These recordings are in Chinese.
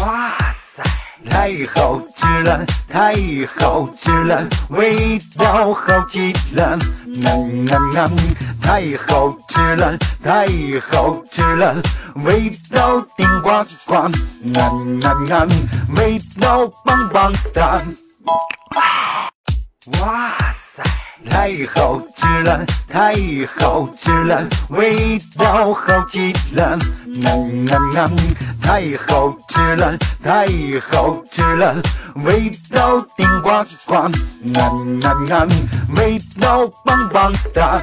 哇塞，太好吃了，太好吃了，味道好极了，嗯嗯嗯，太好吃了，太好吃了，味道顶呱呱，嗯嗯嗯，味道棒棒哒。哇塞，太好吃了，太好吃了，味道好极了，嗯嗯嗯，太好吃了，太好吃了，味道顶呱呱，嗯嗯嗯，味道棒棒哒。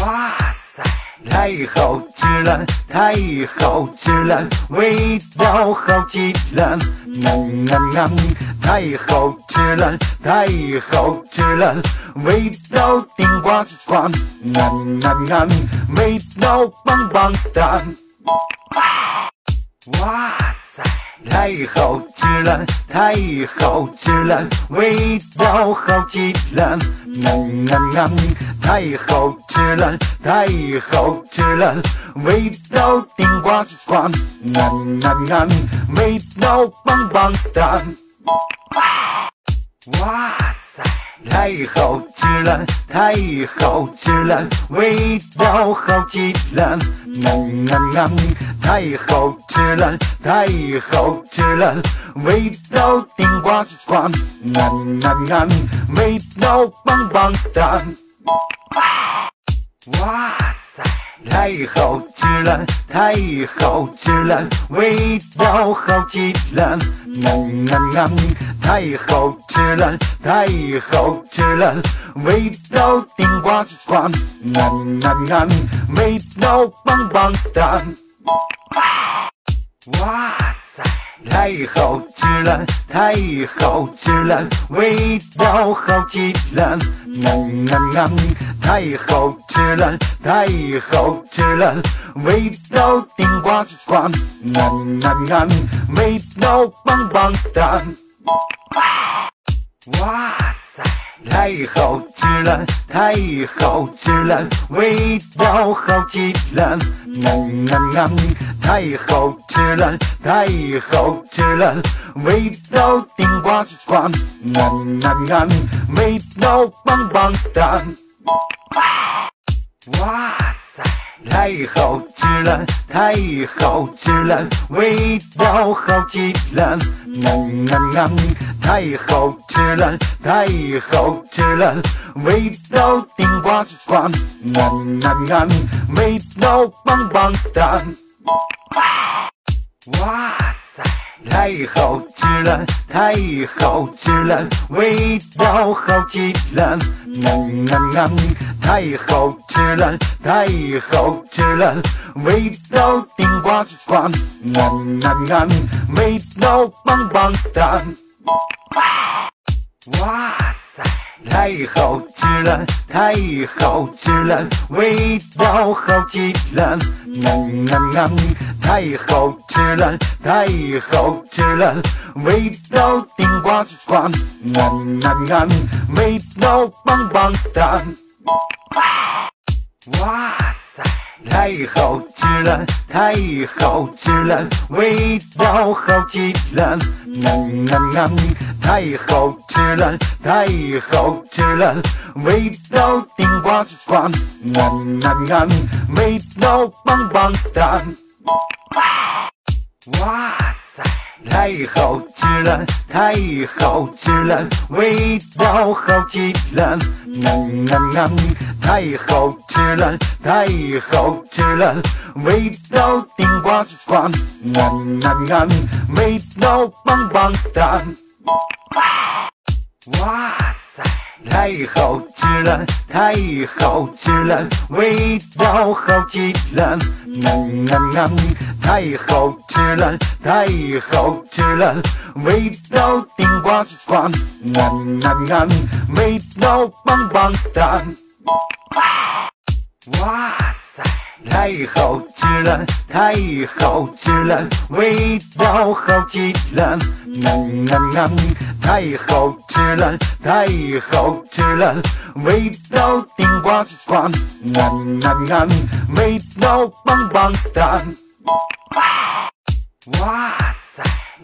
哇塞，太好吃了，太好吃了，味道好极了，嗯嗯嗯，太好吃了，太好吃了，味道顶呱呱，嗯嗯嗯，味道棒棒哒。哇塞，太好吃了，太好吃了，味道好极了，嗯嗯嗯，太好吃了，太好吃了，味道顶呱呱，嗯嗯嗯，味道棒棒哒。哇塞，太好吃了，太好吃了，味道好极了，嗯嗯嗯，太好吃了，太好吃了，味道顶呱呱，嗯嗯嗯，味道棒棒哒。哇塞，太好吃了，太好吃了，味道好极了，嗯嗯嗯，太好吃了，太好吃了，味道顶呱呱，嗯嗯嗯，味道棒棒哒。哇，太好吃了，太好吃了，味道好极了，嗯嗯嗯，太好吃了，太好吃了，味道顶呱呱，嗯嗯嗯，味道棒棒哒。哇，太好吃了，太好吃了，味道好极了，嗯嗯嗯，太好吃了，太好吃了，味道顶呱呱，嗯嗯嗯，味道棒棒哒。哇，太好吃了，太好吃了，味道好极了，嗯嗯嗯，太好吃了，太好吃了，味道顶呱呱，嗯嗯嗯，味道棒棒哒。哇塞，太好吃了，太好吃了，味道好极了，嗯嗯嗯，太好吃了，太好吃了，味道顶呱呱，嗯嗯嗯，味道棒棒哒。哇塞，太好吃了，太好吃了，味道好极了，嗯嗯嗯，太好吃了，太好吃了，味道顶呱呱，嗯嗯嗯，味道棒棒哒。哇塞，太好吃了，太好吃了，味道好极了，嗯嗯嗯，太好吃了，太好吃了，味道顶呱呱，嗯嗯嗯，味道棒棒哒。哇塞，太好吃了，太好吃了，味道好极了，太好吃了，太好吃了，味道顶呱呱，嗯嗯嗯，味道棒棒哒。哇塞，太好吃了，太好吃了，味道好极了，嗯嗯嗯，太好吃了，太好吃了，味道顶呱呱，嗯嗯嗯，味道棒棒哒。哇塞，太好吃了，太好吃了，味道好极了，嗯嗯嗯，太好吃了，太好吃了，味道顶呱呱，嗯嗯嗯，味道棒棒哒。哇哇，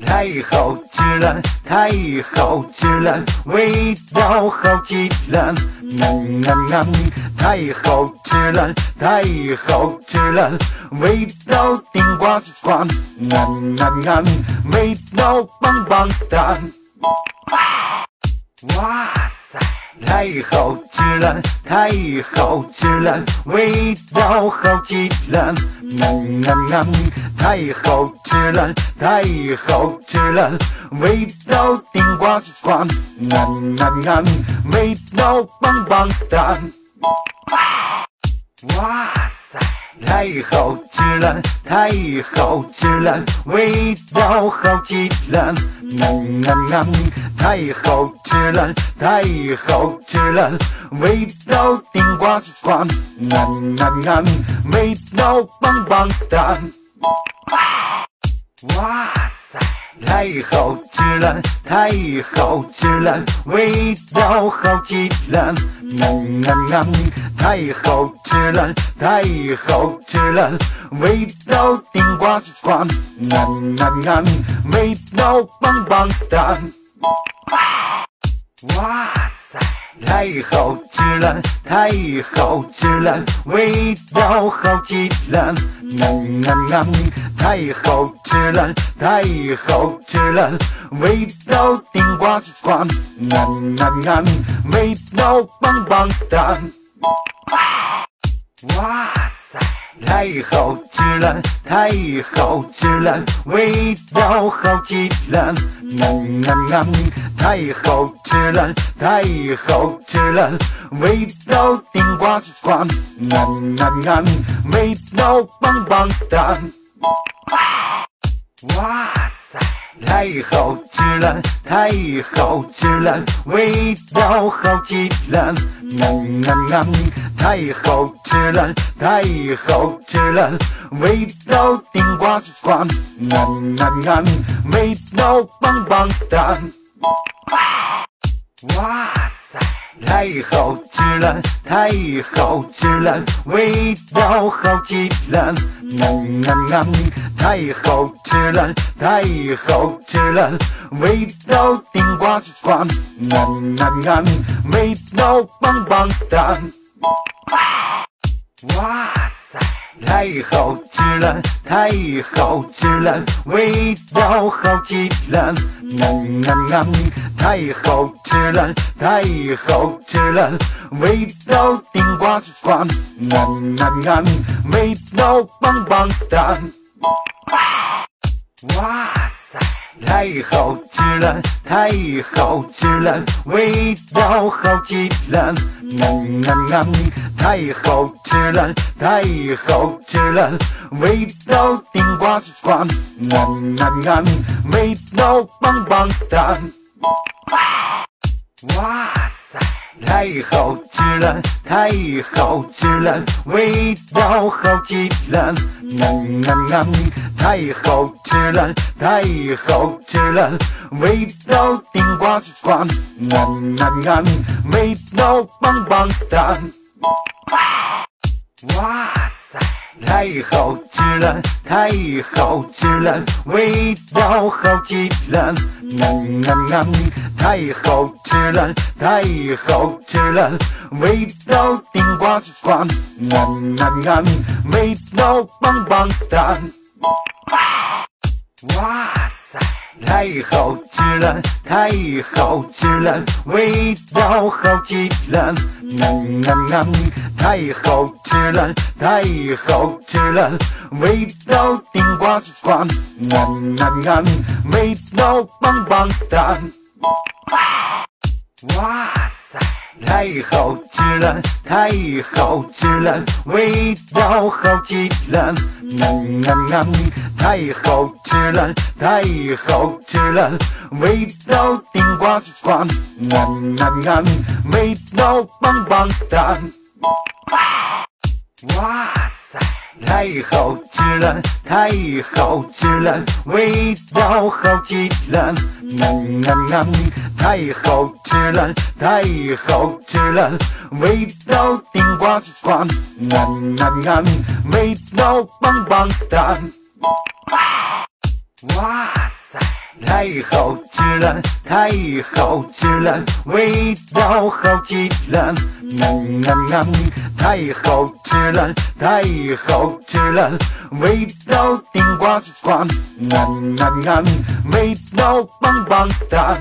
太好吃了，太好吃了，味道好极了，嗯嗯嗯，太好吃了，太好吃了，味道顶呱呱，嗯嗯嗯，味道棒棒哒。哇塞，太好吃了，太好吃了，味道好极了，嗯嗯嗯，太好吃了，太好吃了，味道顶呱呱，嗯嗯嗯，味道棒棒哒。哇塞，太好吃了，太好吃了，味道好极了，嗯嗯嗯，太好吃了，太好吃了，味道顶呱呱，嗯嗯嗯，味道棒棒哒。哇塞，太好吃了，太好吃了，味道好极了，嗯嗯嗯，太好吃了，太好吃了，味道顶呱呱，嗯嗯嗯，味道棒棒哒。哇塞，太好吃了，太好吃了，味道好极了，嗯嗯嗯，太好吃了，太好吃了，味道顶呱呱，嗯嗯嗯，味道棒棒哒。哇塞，太好吃了，太好吃了，味道好极了，啦啦啦，太好吃了，太好吃了，味道顶呱呱，啦啦啦，味道棒棒哒。哇，太好吃了，太好吃了，味道好极了，嗯嗯嗯，太好吃了，太好吃了，味道顶呱呱，嗯嗯嗯，味道棒棒哒。哇塞，太好吃了，太好吃了，味道好极了，啦啦啦，太好吃了，太好吃了，味道顶呱呱，啦啦啦，味道棒棒哒。哇，太好吃了，太好吃了，味道好极了，嗯嗯嗯，太好吃了，太好吃了，味道顶呱呱，嗯嗯嗯，味道棒棒哒。哇哇，太好吃了，太好吃了，味道好极了，嗯嗯嗯，太好吃了，太好吃了，味道顶呱呱，嗯嗯嗯，味道棒棒哒。哇塞，太好吃了，太好吃了，味道好极了，嗯嗯嗯，太好吃了，太好吃了，味道顶呱呱，嗯嗯嗯，味道棒棒哒。哇塞，太好吃了，太好吃了，味道好极了，嗯嗯嗯，太好吃了，太好吃了，味道顶呱呱，嗯嗯嗯，味道棒棒哒。哇塞，太好吃了，太好吃了，味道好极了，嗯嗯嗯，太好吃了，太好吃了，味道顶呱呱，嗯嗯嗯，味道棒棒哒。哇塞，太好吃了，太好吃了，味道好极了，嗯嗯嗯，太好吃了，太好吃了，味道顶呱呱，嗯嗯嗯，味道棒棒哒。哇塞，太好吃了，太好吃了，味道好极了，啦啦啦，太好吃了，太好吃了，味道顶呱呱，啦啦啦，味道棒棒哒。哇哇，太好吃了，太好吃了，味道好极了，嗯嗯嗯，太好吃了，太好吃了，味道顶呱呱，嗯嗯嗯，味道棒棒哒。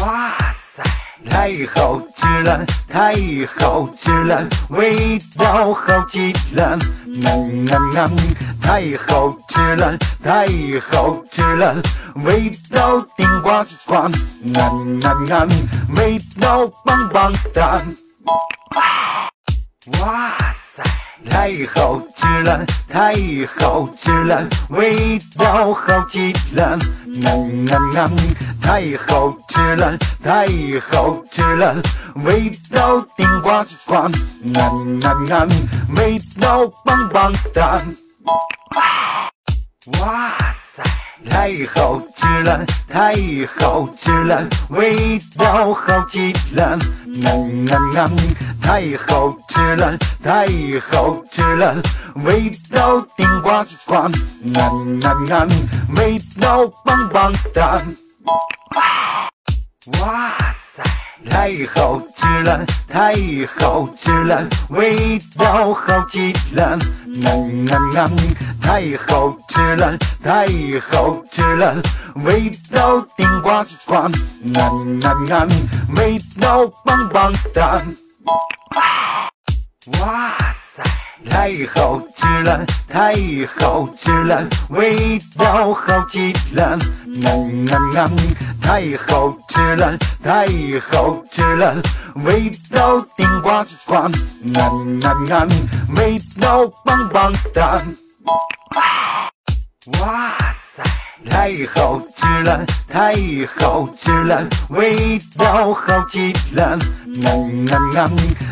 哇塞，太好吃了，太好吃了，味道好极了，嗯嗯嗯，太好吃了，太好吃了，味道顶呱呱，嗯嗯嗯，味道棒棒哒。哇塞，太好吃了，太好吃了，味道好极了，嗯嗯嗯，太好吃了，太好吃了，味道顶呱呱，嗯嗯嗯，味道棒棒哒。哇塞，太好吃了，太好吃了，味道好极了，嗯嗯嗯，太好吃了，太好吃了，味道顶呱呱，嗯嗯嗯，味道棒棒哒。哇塞，太好吃了，太好吃了，味道好极了，嗯嗯嗯，太好吃了，太好吃了，味道顶呱呱，嗯嗯嗯，味道棒棒哒。哇塞，太好吃了，太好吃了，味道好极了，嗯嗯嗯，太好吃了，太好吃了，味道顶呱呱，嗯嗯嗯，味道棒棒哒。哇塞，太好吃了，太好吃了，味道好极了，啦啦啦，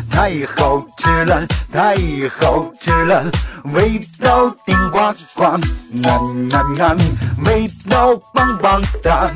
太好吃了，太好吃了，味道顶呱呱，啦啦啦，味道棒棒哒。